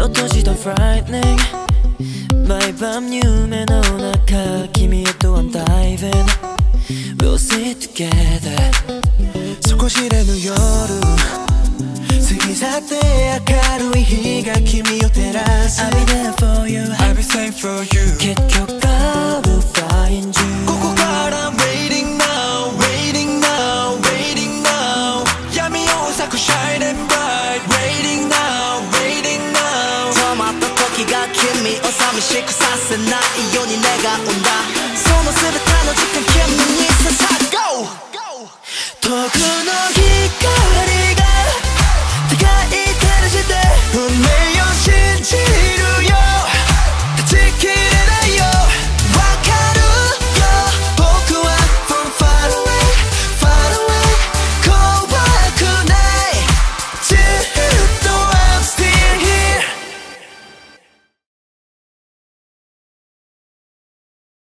を閉じた frightening 毎晩夢の中君へと I'm diving We'll sit together 底知れぬ夜過ぎ去って明るい日が君を照らす I'll be there for you I'll be safe for you 結局 기가 킴이 오삼이 식구 사스나 이혼이 내가 온다.